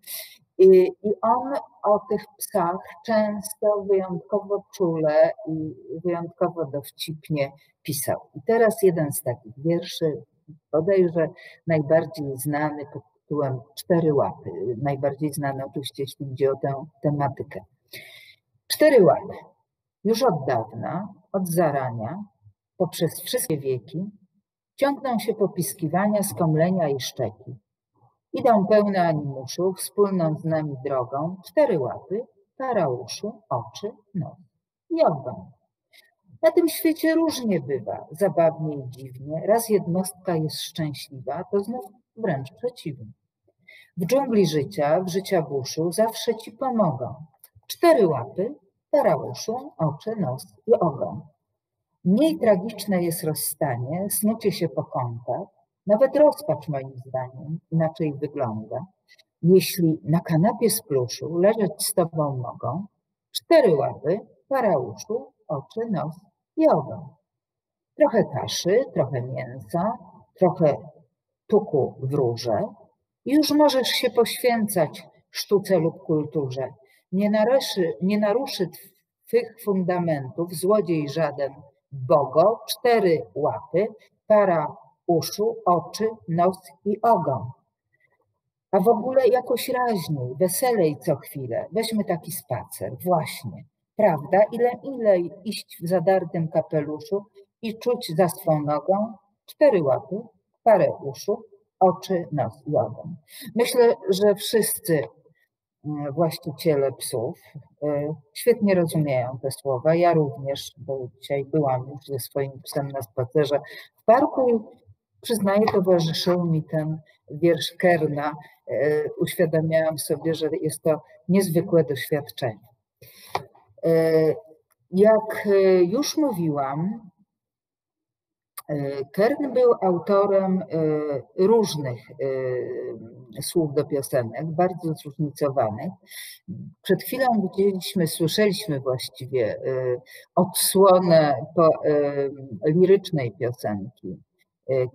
I, I on o tych psach często wyjątkowo czule i wyjątkowo dowcipnie pisał. I teraz jeden z takich wierszy, bodajże najbardziej znany pod tytułem Cztery łapy. Najbardziej znany oczywiście, jeśli idzie o tę tematykę. Cztery łapy. Już od dawna, od zarania, poprzez wszystkie wieki, ciągną się popiskiwania, skomlenia i szczeki. Idą pełne animuszu, wspólną z nami drogą, cztery łapy, para uszu, oczy, nos i ogon. Na tym świecie różnie bywa, zabawnie i dziwnie. Raz jednostka jest szczęśliwa, to znów wręcz przeciwnie. W dżungli życia, w życia buszu zawsze ci pomogą. Cztery łapy, para uszu, oczy, nos i ogon. Mniej tragiczne jest rozstanie, snucie się po kątach, nawet rozpacz moim zdaniem inaczej wygląda. Jeśli na kanapie z pluszu leżeć z tobą mogą cztery łapy, para uszu, oczy, nos i ogon. Trochę kaszy, trochę mięsa, trochę tuku w róże i już możesz się poświęcać sztuce lub kulturze. Nie naruszy, nie naruszy twych fundamentów złodziej żaden bogo, cztery łapy, para uszu, oczy, nos i ogon. A w ogóle jakoś raźniej, weselej co chwilę. Weźmy taki spacer, właśnie. Prawda? Ile, ile iść w zadartym kapeluszu i czuć za swą nogą cztery łapy, parę uszu, oczy, nos i ogon. Myślę, że wszyscy mm, właściciele psów y, świetnie rozumieją te słowa. Ja również, bo dzisiaj byłam już ze swoim psem na spacerze w parku Przyznaję, towarzyszył mi ten wiersz Kerna. E, uświadamiałam sobie, że jest to niezwykłe doświadczenie. E, jak e, już mówiłam, Kern był autorem różnych słów do piosenek, bardzo zróżnicowanych. Przed chwilą widzieliśmy, słyszeliśmy właściwie odsłonę lirycznej piosenki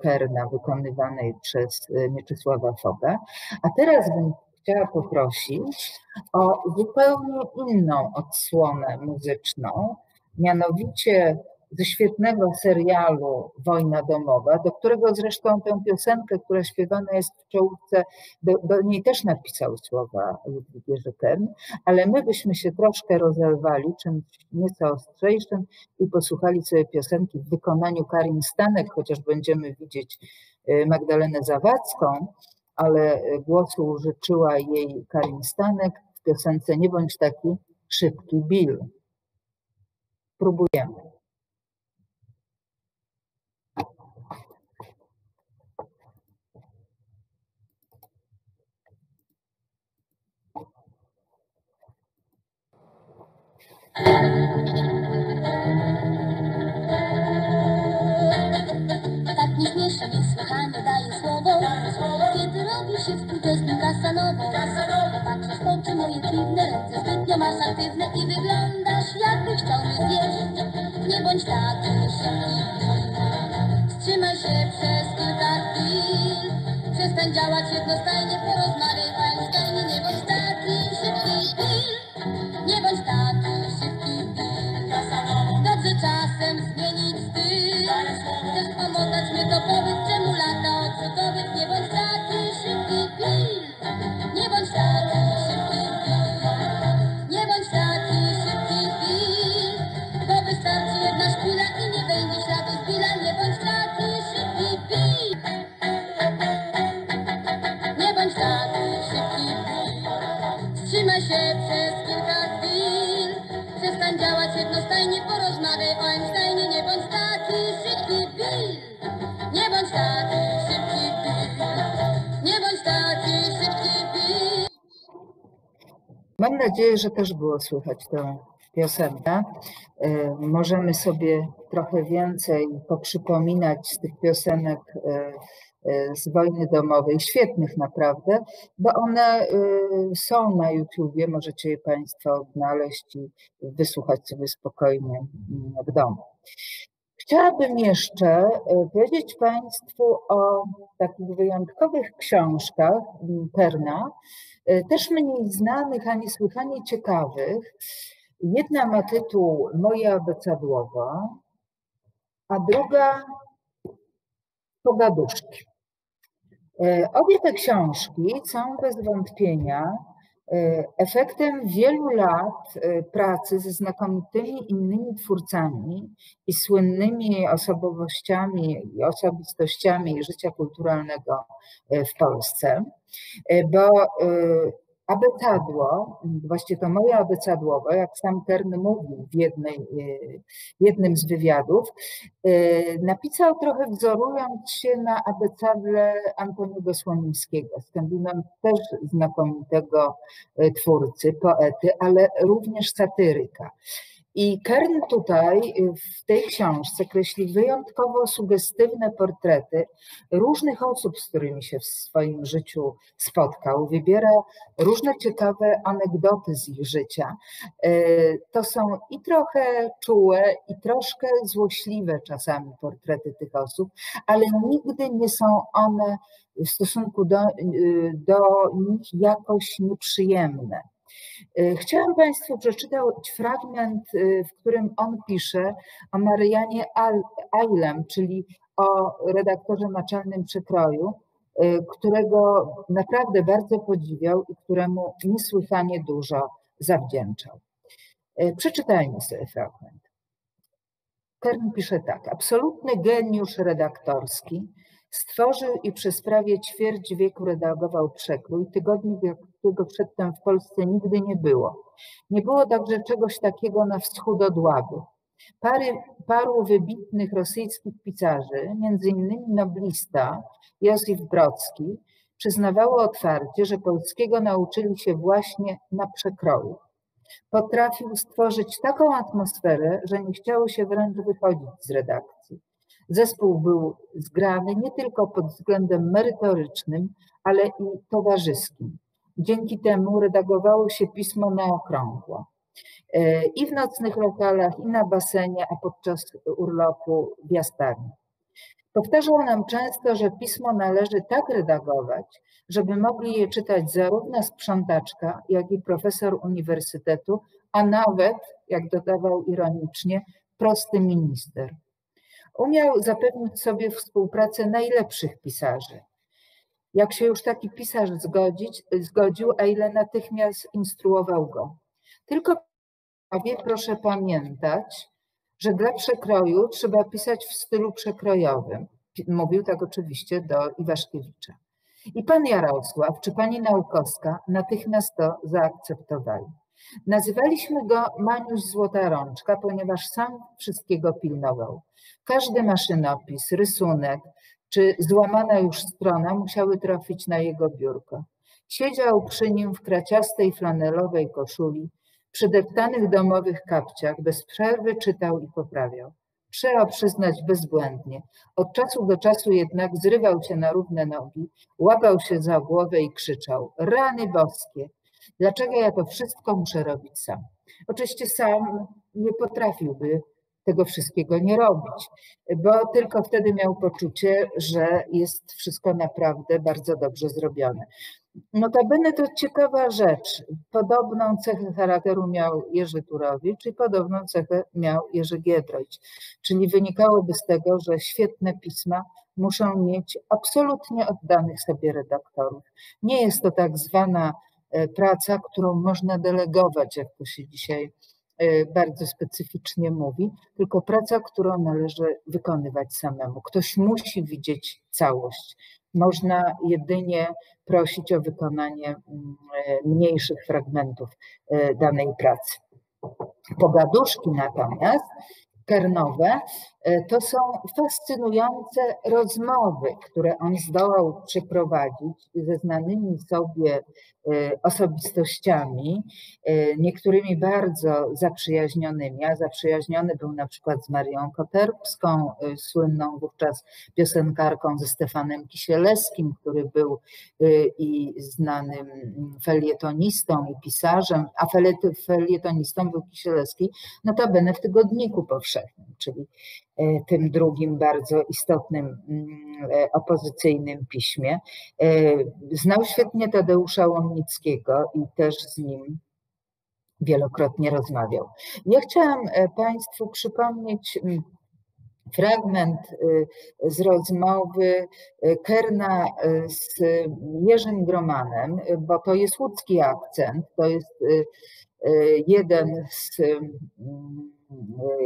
Kerna wykonywanej przez y, Mieczysława Foga. A teraz bym chciała poprosić o zupełnie inną odsłonę muzyczną, mianowicie ze świetnego serialu Wojna domowa, do którego zresztą tę piosenkę, która śpiewana jest w czołówce, do, do niej też napisał słowa Ludwik Jerzy Kern, ale my byśmy się troszkę rozerwali czymś nieco ostrzejszym i posłuchali sobie piosenki w wykonaniu Karin Stanek, chociaż będziemy widzieć y, Magdalenę Zawadzką, ale głosu użyczyła jej Karin Stanek w piosence Nie bądź taki szybki Bill. Próbujemy. Tak nieśmiesznie, niesłychanie daje słowo. Kiedy robi się współczesnym kasanowo Patrzysz w oczy moje dziwne Ręce zbytnio masz aktywne I wyglądasz jakbyś chciał mnie zjeść. Nie bądź taki szybki Wstrzymaj się przez kilka chwil Przestań działać jednostajnie Porozmawiaj jednostajnie porozmawiaj o Einsteinie Nie bądź taki szybki Bill Nie bądź taki szybki Bill Nie bądź taki szybki Bill Mam nadzieję, że też było słychać tę piosenkę. E, możemy sobie trochę więcej poprzypominać z tych piosenek e, z wojny domowej, świetnych naprawdę, bo one są na YouTubie, możecie je Państwo odnaleźć i wysłuchać sobie spokojnie mm, w domu. Chciałabym jeszcze powiedzieć Państwu o takich wyjątkowych książkach Perna, też mniej znanych, a niesłychanie ciekawych. Jedna ma tytuł Moje abecadłowo, a druga Pogaduszki. Obie te książki są bez wątpienia E, efektem wielu lat e, pracy ze znakomitymi innymi twórcami i słynnymi osobowościami i osobistościami życia kulturalnego e, w Polsce, bo abecadło, właściwie to moje abecadłowo, jak sam Kern mówił w, jednej, w jednym z wywiadów, napisał trochę wzorując się na abecadle Antoniego Słonimskiego, skądinąd też znakomitego twórcy, poety, ale również satyryka. I Kern tutaj y, w tej książce kreśli wyjątkowo sugestywne portrety różnych osób, z którymi się w swoim życiu spotkał. Wybiera różne ciekawe anegdoty z ich życia. Y, to są i trochę czułe, i troszkę złośliwe czasami portrety tych osób, ale nigdy nie są one w stosunku do, y, do nich jakoś nieprzyjemne. E, chciałam Państwu przeczytać fragment, e, w którym on pisze o Marianie Ailem, czyli o redaktorze naczelnym przekroju, e, którego naprawdę bardzo podziwiał i któremu niesłychanie dużo zawdzięczał. Przeczytajmy sobie fragment. Kern pisze tak. Absolutny geniusz redaktorski stworzył i przez prawie ćwierć wieku redagował przekrój, tygodnik, jakiego przedtem w Polsce nigdy nie było. Nie było także czegoś takiego na wschód od Łaby. Pary, paru wybitnych rosyjskich pisarzy, innymi noblista Józef Brocki, przyznawało otwarcie, że polskiego nauczyli się właśnie na przekroju. Potrafił stworzyć taką atmosferę, że nie chciało się wręcz wychodzić z redakcji. Zespół był zgrany nie tylko pod względem merytorycznym, ale i towarzyskim. Dzięki temu redagowało się pismo na okrągło. E, I w nocnych lokalach, i na basenie, a podczas urlopu w jastarni. Powtarzał nam często, że pismo należy tak redagować, żeby mogli je czytać zarówno sprzątaczka, jak i profesor uniwersytetu, a nawet, jak dodawał ironicznie, prosty minister. Umiał zapewnić sobie współpracę najlepszych pisarzy. Jak się już taki pisarz zgodzić, zgodził, Eile natychmiast instruował go. Tylko proszę pamiętać, że dla przekroju trzeba pisać w stylu przekrojowym. Mówił tak oczywiście do Iwaszkiewicza. I pan Jarosław czy pani Naukowska natychmiast to zaakceptowali. Nazywaliśmy go Maniuś Złota Rączka, ponieważ sam wszystkiego pilnował. Każdy maszynopis, rysunek czy złamana już strona musiały trafić na jego biurko. Siedział przy nim w kraciastej flanelowej koszuli, przy deptanych domowych kapciach, bez przerwy czytał i poprawiał. Trzeba przyznać bezbłędnie. Od czasu do czasu jednak zrywał się na równe nogi, łapał się za głowę i krzyczał: Rany boskie! Dlaczego ja to wszystko muszę robić sam? Oczywiście sam nie potrafiłby tego wszystkiego nie robić, bo tylko wtedy miał poczucie, że jest wszystko naprawdę bardzo dobrze zrobione. Notabene to ciekawa rzecz. Podobną cechę charakteru miał Jerzy Turowicz i podobną cechę miał Jerzy Giedroyć. Czyli wynikałoby z tego, że świetne pisma muszą mieć absolutnie oddanych sobie redaktorów. Nie jest to tak zwana e, praca, którą można delegować, jak to się dzisiaj bardzo specyficznie mówi, tylko praca, którą należy wykonywać samemu. Ktoś musi widzieć całość. Można jedynie prosić o wykonanie mm, e, mniejszych fragmentów e, danej pracy. Pogaduszki natomiast kernowe, to są fascynujące rozmowy, które on zdołał przeprowadzić ze znanymi sobie Y, osobistościami, y, niektórymi bardzo zaprzyjaźnionymi, a zaprzyjaźniony był na przykład z Marią Koterbską, słynną wówczas piosenkarką ze Stefanem Kisielewskim, który był i znanym felietonistą i pisarzem, a felietonistą był Kisielewski, notabene w Tygodniku Powszechnym Powszechnym, czyli tym drugim bardzo istotnym mm, opozycyjnym piśmie. Znał świetnie Tadeusza Łomnickiego i też z nim wielokrotnie rozmawiał. Ja chciałam Państwu przypomnieć mm, fragment y, z rozmowy Kerna z Jerzym Gromanem, bo to jest łódzki akcent, to jest jeden z,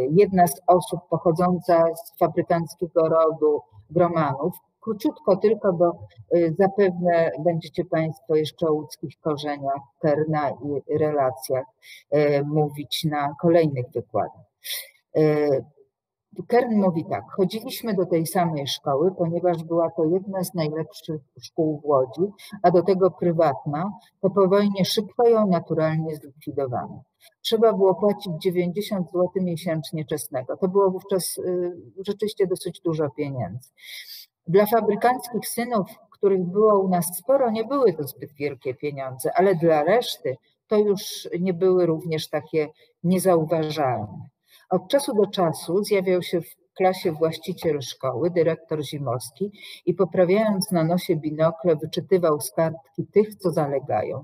jedna z osób pochodząca z fabrykanckiego rodu Gromanów. Króciutko tylko, bo zapewne będziecie Państwo jeszcze o łódzkich korzeniach Kerna i relacjach mówić na kolejnych wykładach. Kern mówi tak, chodziliśmy do tej samej szkoły, ponieważ była to jedna z najlepszych szkół w Łodzi, a do tego prywatna, to po wojnie szybko ją naturalnie zlikwidowano. Trzeba było płacić 90 zł miesięcznie czesnego. To było wówczas y, rzeczywiście dosyć dużo pieniędzy. Dla fabrykanckich synów, których było u nas sporo, nie były to zbyt wielkie pieniądze, ale dla reszty to już nie były również takie niezauważalne. Od czasu do czasu zjawiał się w klasie właściciel szkoły, dyrektor Zimowski i poprawiając na nosie binokle wyczytywał z kartki tych, co zalegają.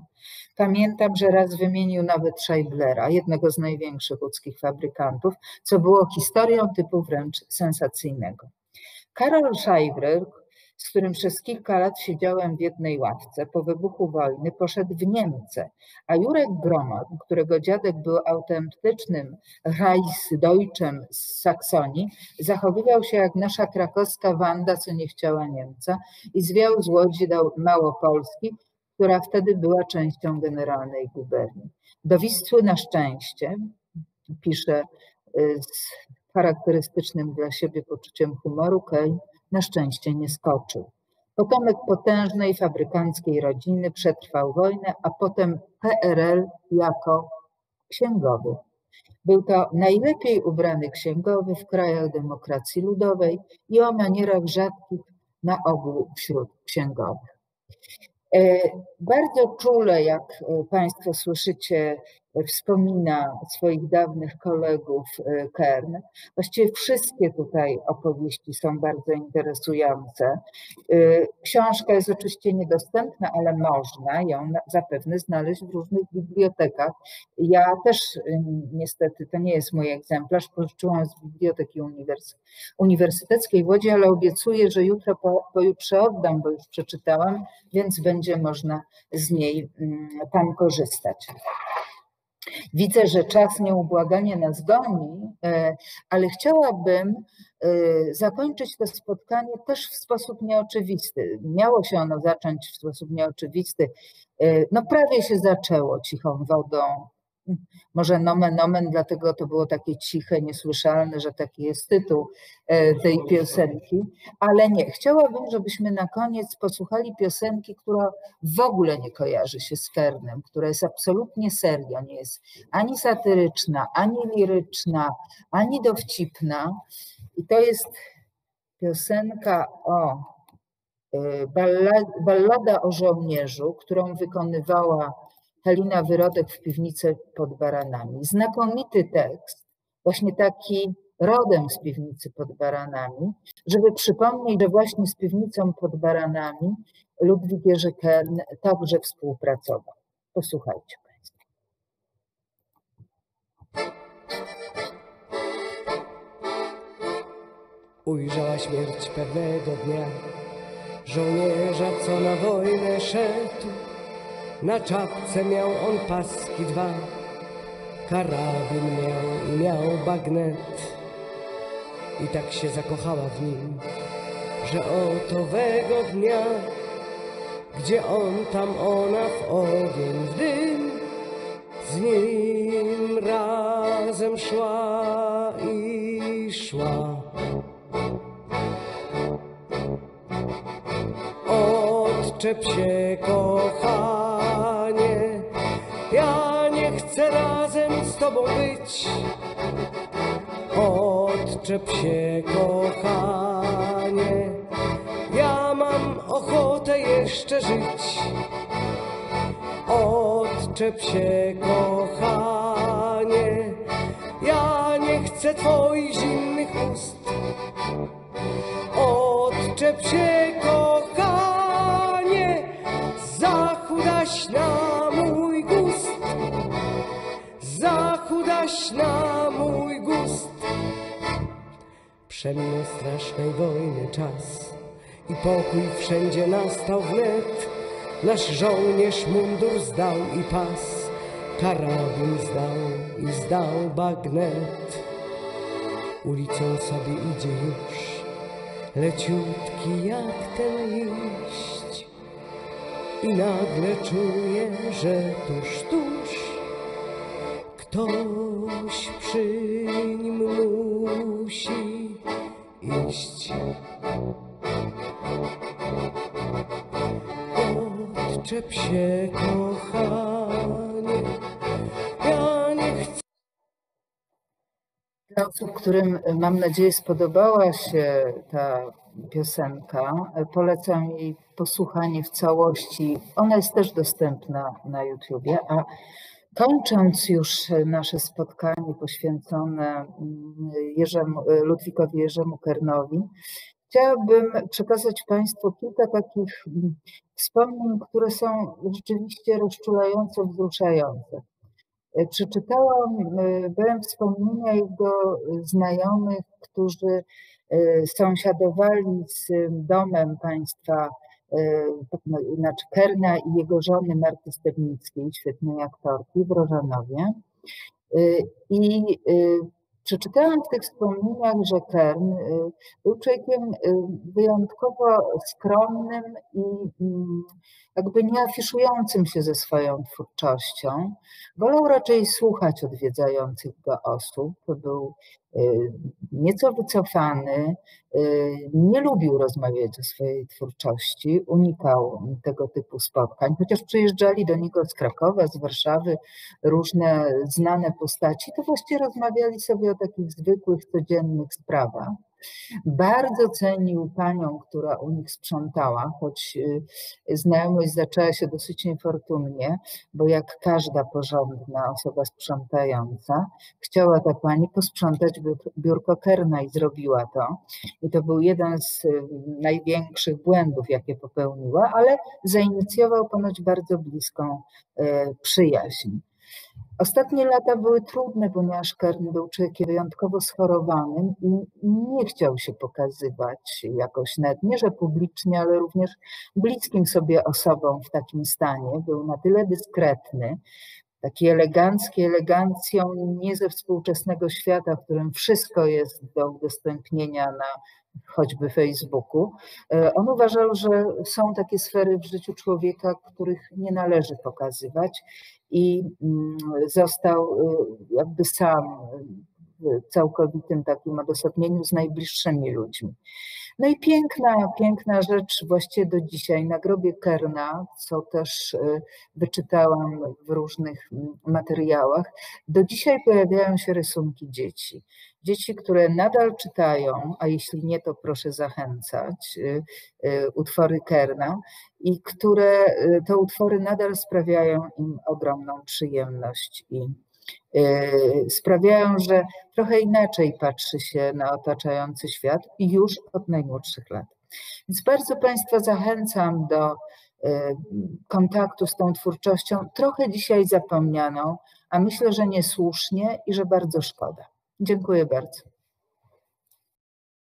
Pamiętam, że raz wymienił nawet Scheiblera, jednego z największych łódzkich fabrykantów, co było historią typu wręcz sensacyjnego. Karol Scheibler, z którym przez kilka lat siedziałem w jednej ławce. Po wybuchu wojny poszedł w Niemcy, a Jurek Groman, którego dziadek był autentycznym Reichsdeutschem z Saksonii, zachowywał się jak nasza krakowska Wanda, co nie chciała Niemca i zwiał z Łodzi do Małopolski, która wtedy była częścią generalnej guberni. Do Wisły na szczęście, pisze y, z charakterystycznym dla siebie poczuciem humoru Kej, na szczęście nie skoczył. Potomek potężnej fabrykanckiej rodziny przetrwał wojnę, a potem PRL jako księgowy. Był to najlepiej ubrany księgowy w krajach demokracji ludowej i o manierach rzadkich na ogół wśród księgowych. E, bardzo czule, jak e, Państwo słyszycie, wspomina swoich dawnych kolegów e, Kern. Właściwie wszystkie tutaj opowieści są bardzo interesujące. E, książka jest oczywiście niedostępna, ale można ją zapewne znaleźć w różnych bibliotekach. Ja też e, niestety, to nie jest mój egzemplarz, pożyczyłam z Biblioteki Uniwersyteckiej w Łodzi, ale obiecuję, że jutro, po, pojutrze oddam, bo już przeczytałam, więc będzie można z niej mm, tam korzystać. Widzę, że czas nieubłaganie nas goni, e, ale chciałabym e, zakończyć to spotkanie też w sposób nieoczywisty. Miało się ono zacząć w sposób nieoczywisty. E, no prawie się zaczęło cichą wodą, może nomen omen, dlatego to było takie ciche, niesłyszalne, że taki jest tytuł e, tej piosenki. Ale nie, chciałabym, żebyśmy na koniec posłuchali piosenki, która w ogóle nie kojarzy się z Kernem, która jest absolutnie serio, nie jest ani satyryczna, ani liryczna, ani dowcipna. I to jest piosenka o e, ballada o żołnierzu, którą wykonywała Halina Wyrodek w piwnicy pod baranami. Znakomity tekst, właśnie taki rodem z piwnicy pod baranami, żeby przypomnieć, że właśnie z piwnicą pod baranami Ludwik Jerzy Kern także współpracował. Posłuchajcie. Ujrzała śmierć pewnego dnia żołnierza, co na wojnę szedł na czapce miał on paski dwa, karabin miał i miał bagnet. I tak się zakochała w nim, że otowego dnia, gdzie on, tam ona w ogień, w dym, z nim razem szła i szła. Odczep się, kocha tobą być. Odczep się, kochanie, ja mam ochotę jeszcze żyć. Odczep się, kochanie, ja nie chcę twoich zimnych ust. Odczep się, kochanie, zachudaś na Zachudaś na mój gust. Przeminął strasznej wojny czas i pokój wszędzie nastał wnet. Nasz żołnierz mundur zdał i pas, karabin zdał i zdał bagnet. Ulicą sobie idzie już, leciutki jak ten liść. I nagle czuje, że tuż, tuż ktoś przy nim musi iść. Odczep się, kochanie, ja nie chcę. Dla osób, którym e, mam nadzieję spodobała się ta piosenka, e, polecam jej posłuchanie w całości. Ona jest też dostępna na YouTubie, a kończąc już e, nasze spotkanie poświęcone mm, Jerzemu, Ludwikowi Jerzemu Kernowi, chciałabym przekazać Państwu kilka takich mm, wspomnień, które są rzeczywiście rozczulające, wzruszające. E, Przeczytałam, e, byłem wspomnienia jego znajomych, którzy e, sąsiadowali z domem państwa, znaczy Kerna i jego żony Marty Stebnickiej, świetnej aktorki w Rożanowie. I przeczytałam w tych wspomnieniach, że Kern był człowiekiem wyjątkowo skromnym i mm, jakby nie afiszującym się ze swoją twórczością. Wolał raczej słuchać odwiedzających go osób. Był y, nieco wycofany, y, nie lubił rozmawiać o swojej twórczości, unikał tego typu spotkań, chociaż przyjeżdżali do niego z Krakowa, z Warszawy różne znane postaci, to właściwie rozmawiali sobie o takich zwykłych, codziennych sprawach. Bardzo cenił panią, która u nich sprzątała, choć y, znajomość zaczęła się dosyć niefortunnie, bo jak każda porządna osoba sprzątająca, chciała ta pani posprzątać biur- biurko Kerna i zrobiła to. I to był jeden z y, największych błędów, jakie popełniła, ale zainicjował ponoć bardzo bliską y, przyjaźń. Ostatnie lata były trudne, ponieważ Kern był człowiekiem wyjątkowo schorowanym i nie chciał się pokazywać jakoś nawet nie, że publicznie, ale również bliskim sobie osobom w takim stanie. Był na tyle dyskretny, taki elegancki, elegancją nie ze współczesnego świata, w którym wszystko jest do udostępnienia na choćby Facebooku. E, On uważał, że są takie sfery w życiu człowieka, których nie należy pokazywać i mm, został y, jakby sam w całkowitym takim odosobnieniu z najbliższymi ludźmi. No i piękna, piękna rzecz właściwie do dzisiaj na grobie Kerna, co też y, wyczytałam w różnych materiałach. Do dzisiaj pojawiają się rysunki dzieci. Dzieci, które nadal czytają, a jeśli nie, to proszę zachęcać, y, y, utwory Kerna i które te utwory nadal sprawiają im ogromną przyjemność i sprawiają, że trochę inaczej patrzy się na otaczający świat i już od najmłodszych lat. Więc bardzo Państwa zachęcam do y, kontaktu z tą twórczością, trochę dzisiaj zapomnianą, a myślę, że niesłusznie i że bardzo szkoda. Dziękuję bardzo.